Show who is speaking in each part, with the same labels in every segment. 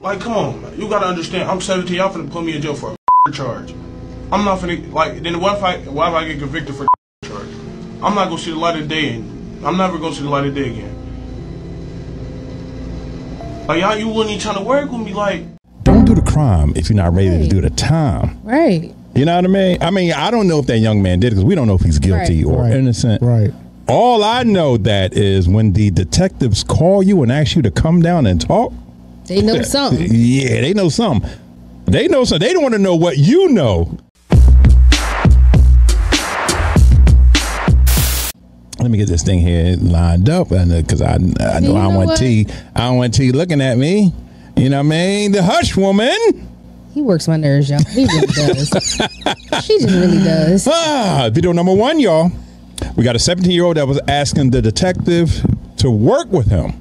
Speaker 1: Like, come on, man. You gotta understand. I'm 17. Y'all finna put me in jail for a charge. I'm not finna like. Then what if I what if I get convicted for a charge? I'm not gonna see the light of day, and I'm never gonna see the light of day again. Like y'all, you wouldn't even trying to work with me. Like,
Speaker 2: Don't do the crime if you're not ready to do the time.
Speaker 3: Right.
Speaker 2: You know what I mean? I mean, I don't know if that young man did because we don't know if he's guilty
Speaker 3: Right.
Speaker 2: or
Speaker 4: Right.
Speaker 2: innocent.
Speaker 4: Right.
Speaker 2: All I know that is when the detectives call you and ask you to come down and talk,
Speaker 3: They know something.
Speaker 2: yeah, they know something. They know something. They don't want to know what you know. Let me get this thing here lined up, and because I, I know
Speaker 3: You
Speaker 2: I
Speaker 3: know
Speaker 2: don't want
Speaker 3: what?
Speaker 2: T, I don't want T looking at me. You know what I mean? The hush woman.
Speaker 3: He works my nerves, y'all. He really does. she just really does.
Speaker 2: Ah, video number one, y'all. We got a 17 year old that was asking the detective to work with him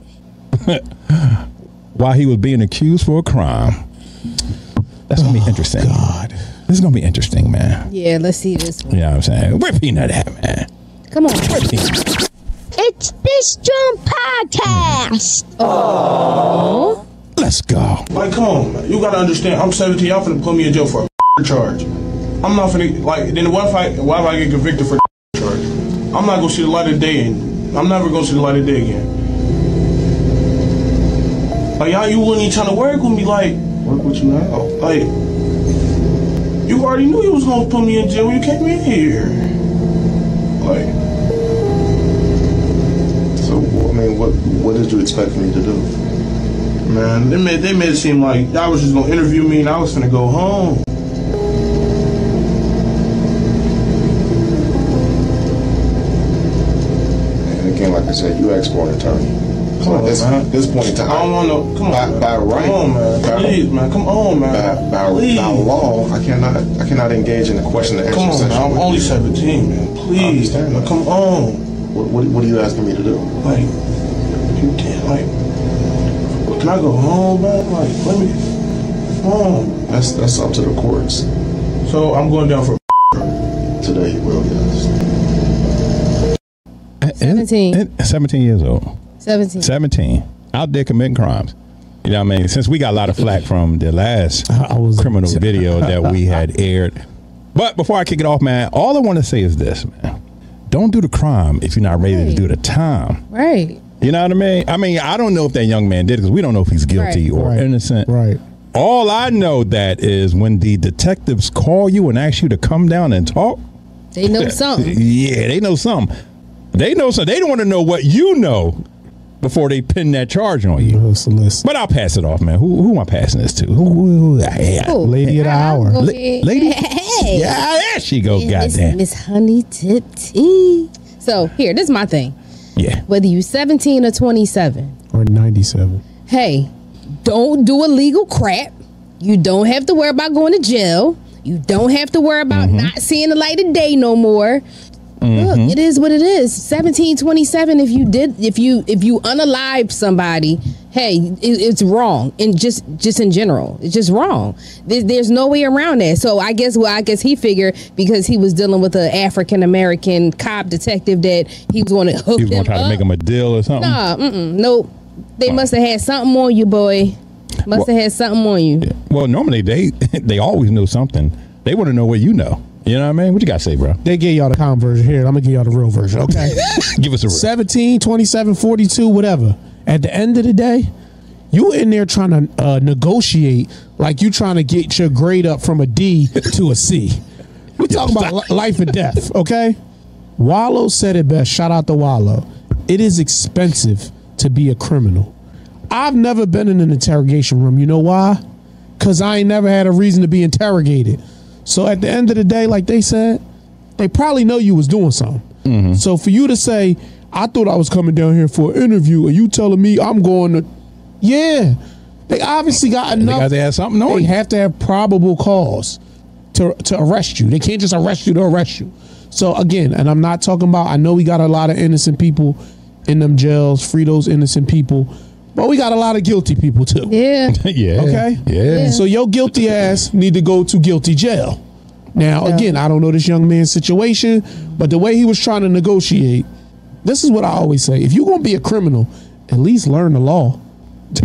Speaker 2: while he was being accused for a crime. That's gonna be oh, interesting.
Speaker 4: God.
Speaker 2: This is gonna be interesting, man.
Speaker 3: Yeah, let's see this one.
Speaker 2: You know what I'm saying? Where Peanut at, man?
Speaker 3: Come on.
Speaker 2: Where Peanut?
Speaker 5: It's Dis'JAWN podcast. Oh.
Speaker 2: Let's go.
Speaker 1: like, come on, man. You gotta understand. I'm 17. Y'all finna put me in jail for a charge. I'm not finna like. Then what if I what if I get convicted for a charge? I'm not gonna see the light of day, and I'm never gonna see the light of day again. Like y'all, you wouldn't even trying to work with me. Like, work with you now. Like, you already knew you was gonna put me in jail when you came in here. Like,
Speaker 6: So, I mean, what what did you expect me to do?
Speaker 1: man, they made they made it seem like y'all was just gonna interview me and I was gonna go home.
Speaker 6: And again, like I said, you asked for an attorney. So
Speaker 1: Come on,
Speaker 6: this,
Speaker 1: man.
Speaker 6: this point in time,
Speaker 1: I don't want no. Come on,
Speaker 6: By-
Speaker 1: man.
Speaker 6: by right.
Speaker 1: Come on, man.
Speaker 6: By-
Speaker 1: Please, man. Come on, man.
Speaker 6: by, by,
Speaker 1: Please.
Speaker 6: by law, I cannot I cannot engage in a question and answer
Speaker 1: Come on, man. I'm only
Speaker 6: you.
Speaker 1: 17, man. Please,
Speaker 6: understand
Speaker 1: man. Come on.
Speaker 6: What, what, what are you asking me to do?
Speaker 1: Like, you can't, like, can I go home, man? Like, let me home.
Speaker 6: That's that's up to the courts.
Speaker 1: So I'm going down for.
Speaker 6: Today, you will, yes.
Speaker 3: 17.
Speaker 2: 17 years old.
Speaker 3: 17.
Speaker 2: 17. Out there committing crimes. You know what I mean? Since we got a lot of flack from the last
Speaker 4: I was
Speaker 2: criminal video that we had aired. But before I kick it off, man, all I want to say is this, man. Don't do the crime if you're not ready to do the time.
Speaker 3: Right.
Speaker 2: You know what I mean? I mean, I don't know if that young man did because we don't know if he's guilty
Speaker 3: Right.
Speaker 2: or
Speaker 4: Right.
Speaker 2: innocent.
Speaker 4: Right.
Speaker 2: All I know that is when the detectives call you and ask you to come down and talk,
Speaker 3: They know something.
Speaker 2: yeah, they know something. They know something. They don't want to know what you know before they pin that charge on you. But I'll pass it off, man. Who, who am I passing this to? Who, who, who- yeah,
Speaker 3: Who?
Speaker 4: Lady of the hour.
Speaker 2: La- lady?
Speaker 3: Hey.
Speaker 2: Yeah, there she go. Goddamn.
Speaker 3: Miss Honey Tip Tea. So here, this is my thing.
Speaker 2: Yeah.
Speaker 3: Whether you 17 or 27,
Speaker 4: Or 97.
Speaker 3: hey, don't do illegal crap. You don't have to worry about going to jail. You don't have to worry about mm-hmm. not seeing the light of day no more. Look, mm-hmm. it is what it is. Seventeen twenty seven. if you did if you if you unalive somebody, hey, it, it's wrong. And just just in general. It's just wrong. There, there's no way around that. So I guess well, I guess he figured because he was dealing with an African American cop detective that he was gonna hook
Speaker 2: He was going to try
Speaker 3: up.
Speaker 2: to make him a deal or something.
Speaker 3: Nah, mm-mm, nope. They must have had something on you, boy. Must have had something on you.
Speaker 2: Well, normally they they always know something. They want to know what you know. You know what I mean? What you got to say, bro?
Speaker 4: They gave y'all the calm version. Here, I'm going to give y'all the real version, okay?
Speaker 2: Give us a
Speaker 4: 17, 27, 42, whatever. At the end of the day, you in there trying to uh, negotiate like you trying to get your grade up from a D to a C. We talking about life and death, okay? Wallow said it best. Shout out to Wallow. It is expensive to be a criminal. I've never been in an interrogation room. You know why? Because I ain't never had a reason to be interrogated. So at the end of the day, like they said, they probably know you was doing something. Mm-hmm. So for you to say, I thought I was coming down here for an interview, and you telling me I'm going to, yeah, they obviously got
Speaker 2: They
Speaker 4: enough.
Speaker 2: got to have something on
Speaker 4: They
Speaker 2: you.
Speaker 4: have to have probable cause to to arrest you. They can't just arrest you to arrest you. So again, and I'm not talking about. I know we got a lot of innocent people in them jails. Free those innocent people, but we got a lot of guilty people too.
Speaker 3: Yeah.
Speaker 2: yeah.
Speaker 4: Okay.
Speaker 2: Yeah.
Speaker 4: So your guilty ass need to go to guilty jail. Now,
Speaker 3: Yeah.
Speaker 4: again, I don't know this young man's situation, but the way he was trying to negotiate, this is what I always say: if you're gonna be a criminal, at least learn the law.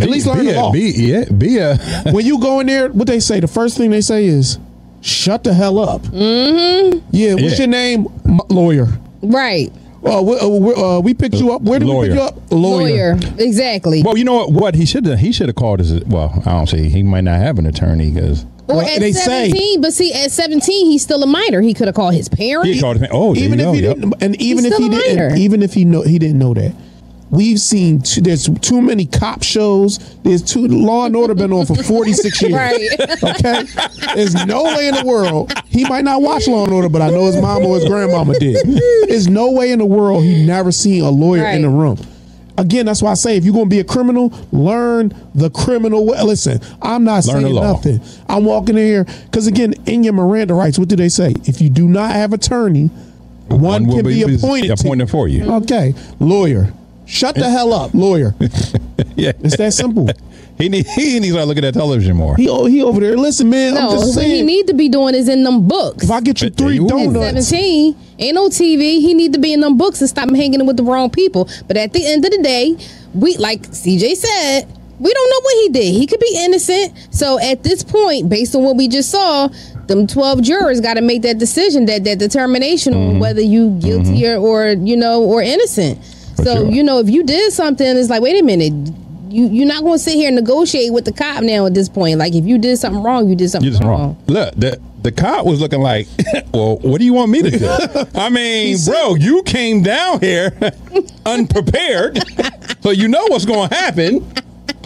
Speaker 4: At least learn
Speaker 2: be
Speaker 4: the
Speaker 2: a,
Speaker 4: law.
Speaker 2: Be, yeah, be a.
Speaker 4: when you go in there, what they say, the first thing they say is, "Shut the hell up." Mm-hmm. Yeah. What's
Speaker 2: Yeah.
Speaker 4: your name? M- lawyer.
Speaker 3: Right.
Speaker 4: Uh, we, uh, we, uh, we picked you up. Where did we pick you up? Lawyer.
Speaker 3: Lawyer. Exactly.
Speaker 2: well, you know what? What he should have. He should have called his. Well, I don't see. he might not have an attorney because
Speaker 3: or
Speaker 4: Well,
Speaker 3: at
Speaker 4: they say-
Speaker 3: 17, but see, at 17, he's still a minor. He could have called his parents.
Speaker 2: he called him. Oh, there
Speaker 4: even
Speaker 2: you
Speaker 4: if
Speaker 2: go.
Speaker 4: he
Speaker 2: Yep.
Speaker 4: didn't, and even
Speaker 3: He's
Speaker 4: if he
Speaker 3: still a
Speaker 4: didn't,
Speaker 3: minor.
Speaker 4: even if he know he didn't know that, we've seen too, there's too many cop shows. There's too Law and Order been on for 46 years.
Speaker 3: Right.
Speaker 4: Okay, there's no way in the world he might not watch Law and Order, but I know his mama or his grandmama did. There's no way in the world he never seen a lawyer
Speaker 3: Right.
Speaker 4: in the room. Again, that's why I say if you're gonna be a criminal, learn the criminal way. Listen, I'm not
Speaker 2: Learn
Speaker 4: saying nothing. I'm walking in here because again, in your Miranda rights, what do they say? If you do not have attorney, one,
Speaker 2: will
Speaker 4: can be,
Speaker 2: be
Speaker 4: appointed. to-
Speaker 2: appointed for you.
Speaker 4: Okay, lawyer. Shut the hell up, lawyer.
Speaker 2: Yeah,
Speaker 4: It's that simple.
Speaker 2: he need he needs to start looking at television more.
Speaker 4: He oh, he over there. Listen, man. I'm
Speaker 3: no,
Speaker 4: just
Speaker 3: what he
Speaker 4: saying.
Speaker 3: need to be doing is in them books.
Speaker 4: if I get you
Speaker 2: But
Speaker 4: three
Speaker 2: you go.
Speaker 3: At
Speaker 4: donuts,
Speaker 3: 17, ain't no TV. He need to be in them books and stop hanging with the wrong people. But at the end of the day, we like CJ said, we don't know what he did. He could be innocent. So at this point, based on what we just saw, them 12 jurors got to make that decision, that that determination
Speaker 2: Mm-hmm.
Speaker 3: on whether you guilty or, or you know or innocent. So you know if you did something, it's like wait a minute. You, you're not going to sit here and negotiate with the cop now at this point. Like if you did something wrong, you did something
Speaker 2: You're just
Speaker 3: wrong.
Speaker 2: wrong. Look, the the cop was looking like, well, what do you want me to do? I mean, bro, you came down here unprepared, so you know what's going to happen.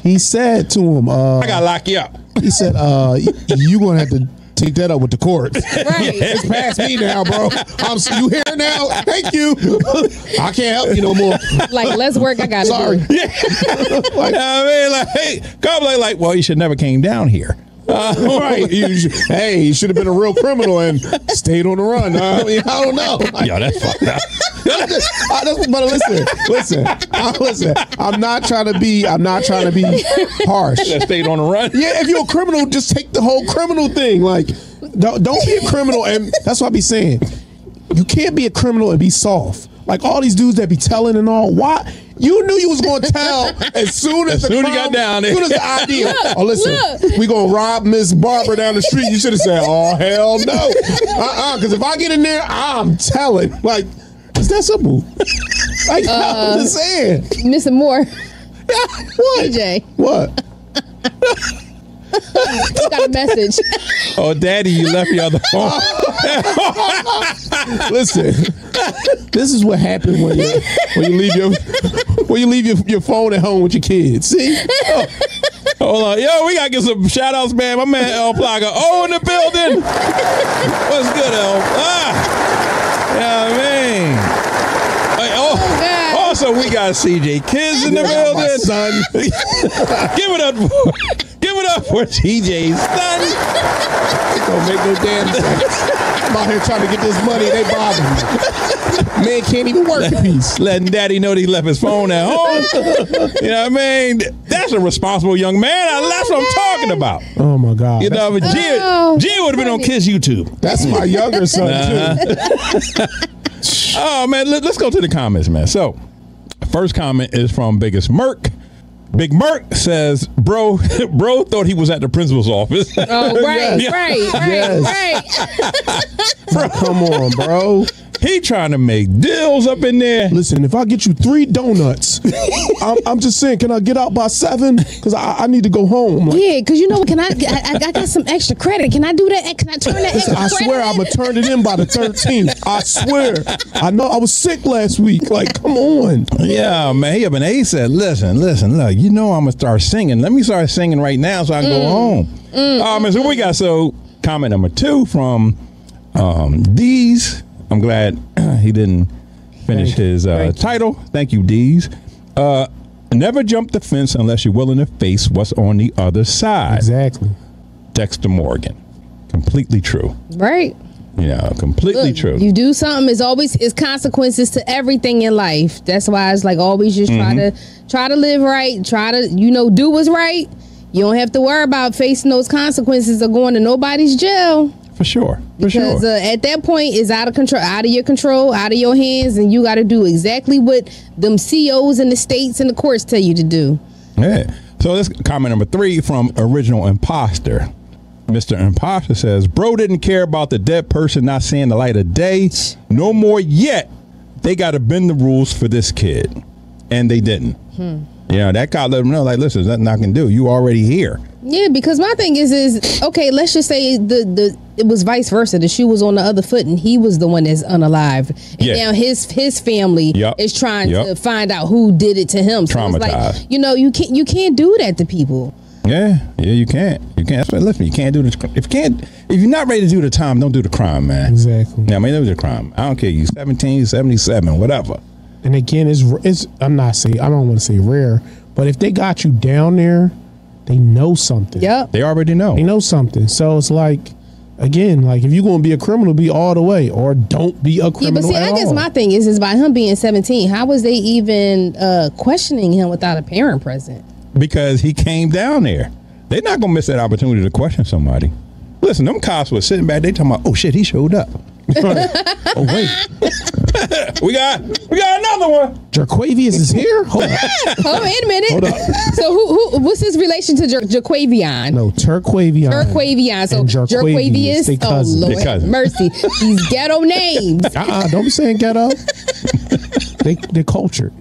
Speaker 4: he said to him, uh,
Speaker 2: I gotta lock you up.
Speaker 4: he said, uh, y- you gonna have to take that up with the court.
Speaker 3: Right.
Speaker 4: It's past me now, bro. I'm you here now. Thank you. I can't help you no more.
Speaker 3: like let's work I got to
Speaker 4: Sorry.
Speaker 3: do.
Speaker 2: I mean, like, hey, cop like, like, well, you should never came down here. Uh,
Speaker 4: right. You hey, you should have been a real criminal and stayed on the run. I, mean, I don't know.
Speaker 2: Yo, that's fucked up.
Speaker 4: I just- I just- but listen, listen, I, listen. I'm not trying to be. I'm not trying to be harsh.
Speaker 2: That stayed on the run.
Speaker 4: Yeah, if you're a criminal, just take the whole criminal thing. Like, don't, don't be a criminal, and that's what I be saying. You can't be a criminal and be soft. Like all these dudes that be telling and all. Why? You knew you was going to tell as soon as,
Speaker 2: As
Speaker 4: the
Speaker 2: soon
Speaker 4: crime-
Speaker 2: got down there.
Speaker 4: As soon as the idea.
Speaker 3: Look,
Speaker 4: oh, listen,
Speaker 3: look.
Speaker 4: we gonna rob Miss Barbara down the street. You should have said, "Oh hell no, uh uh Because if I get in there, I'm telling. Like, it's that simple. Like,
Speaker 3: Uh,
Speaker 4: I'm just saying.
Speaker 3: Missing more.
Speaker 4: what?
Speaker 3: DJ,
Speaker 4: What?
Speaker 3: You got a message.
Speaker 2: Oh, daddy, you left me on the phone.
Speaker 4: Listen, this is what happens when you when you leave your when you leave your, your phone at home with your kids. See, Oh,
Speaker 2: Hold on. Yo, we gotta get some shout outs, man. My man El Plaga. Oh, in the building. What's good, El? Ah. Yeah, man. Hey, also, we got CJ Kids in the
Speaker 4: my
Speaker 2: building.
Speaker 4: son.
Speaker 2: give it up for, give it up for CJ's son.
Speaker 4: Don't make no damn sense. I'm out here trying to get this money. They bother me. Man can't even work in peace.
Speaker 2: Letting daddy know that he left his phone at home. you know what I mean? That's a responsible young man. That's what I'm talking about.
Speaker 4: Oh my god.
Speaker 2: You know, but G,
Speaker 3: Oh,
Speaker 2: G would have been on Kids YouTube.
Speaker 4: That's my younger son
Speaker 2: Uh-huh.
Speaker 4: too.
Speaker 2: Oh man, let, us go to the comments, man. So, first comment is from Biggest Merc. Big Merc says, "Bro, bro thought he was at the principal's office."
Speaker 3: Oh, right,
Speaker 2: Yeah.
Speaker 3: right, right,
Speaker 4: Yes.
Speaker 3: right.
Speaker 4: Come on, bro.
Speaker 2: He trying to make deals up in there.
Speaker 4: Listen, if I get you three donuts, I'm, I'm just saying, can I get out by seven? Because I, I need to go home. Like,
Speaker 3: Yeah, because you know, what? can I, I? I got some extra credit. Can I do that? Can I turn that
Speaker 4: Listen,
Speaker 3: extra
Speaker 4: I
Speaker 3: credit?
Speaker 4: swear I'm gonna turn it in by the 13th. I swear. I know I was sick last week. Like, come on.
Speaker 2: Yeah, man. He up in A said, "Listen, listen, look. You know I'm gonna start singing. Let me start singing right now so I can go mm. home." Oh man, so mm-hmm. we got so comment number two from um, D's. I'm glad he didn't finish his uh, title. Thank you, D's. Uh, never jump the fence unless you're willing to face what's on the other side.
Speaker 4: Exactly.
Speaker 2: Dexter Morgan. Completely true.
Speaker 3: Right.
Speaker 2: You know, completely
Speaker 3: Look,
Speaker 2: true.
Speaker 3: You do something. It's always it's consequences to everything in life. That's why it's like always just try
Speaker 2: Mm-hmm.
Speaker 3: to try to live right. Try to you know do what's right. You don't have to worry about facing those consequences or going to nobody's jail
Speaker 2: for sure. For
Speaker 3: because
Speaker 2: sure.
Speaker 3: uh, at that point it's out of control, out of your control, out of your hands, and you got to do exactly what them COs and the states and the courts tell you to do.
Speaker 2: Yeah. So this comment number three from original imposter. Mr. Imposter says, Bro didn't care about the dead person not seeing the light of day. No more yet. They got to bend the rules for this kid. And they didn't.
Speaker 3: Hmm.
Speaker 2: You know, that guy let him know, like, listen, there's nothing I can do. You already here.
Speaker 3: Yeah, because my thing is, is okay. Let's just say the the it was vice versa. The shoe was on the other foot, and he was the one that's unalive. And
Speaker 2: Yeah.
Speaker 3: now his his family
Speaker 2: Yup.
Speaker 3: is trying
Speaker 2: Yup.
Speaker 3: to find out who did it to him. So it's like,
Speaker 2: Traumatized.
Speaker 3: you know, you can't you can't do that to people.
Speaker 2: Yeah, yeah, you can't. You can't. That's what, listen, you can't do the. If you can't, if you're not ready to do the time, don't do the crime, man.
Speaker 4: Exactly.
Speaker 2: Yeah, I mean, don't do the crime. I don't care. You 17, 77, whatever.
Speaker 4: And again, it's it's. I'm not saying I don't want to say rare, but if they got you down there, they know something.
Speaker 3: Yeah.
Speaker 2: They already know.
Speaker 4: They know something. So it's like, again, like if you're gonna be a criminal, be all the way, or don't be a criminal.
Speaker 3: Yeah,
Speaker 4: criminal
Speaker 3: but see,
Speaker 4: at
Speaker 3: I guess
Speaker 4: all.
Speaker 3: my thing is, is by him being 17, how was they even uh, questioning him without a parent present?
Speaker 2: because he came down there. They're not gonna miss that opportunity to question somebody. Listen, them cops were sitting back. They talking about, oh shit, he showed up.
Speaker 4: Oh wait,
Speaker 2: We got, we got another one.
Speaker 4: Jerquavius is here. Hold on.
Speaker 3: Oh, wait a minute.
Speaker 4: Hold up.
Speaker 3: So who, who what's his relation to Jer- Jaquavion?
Speaker 4: No, Turquavion.
Speaker 3: Jerquavion. So
Speaker 4: And Jerquavius,
Speaker 3: Jerquavius.
Speaker 4: they
Speaker 3: Oh
Speaker 4: cousins.
Speaker 3: Lord,
Speaker 2: They cousins.
Speaker 3: mercy. These ghetto names.
Speaker 4: Uh-uh, don't be saying ghetto. they they cultured.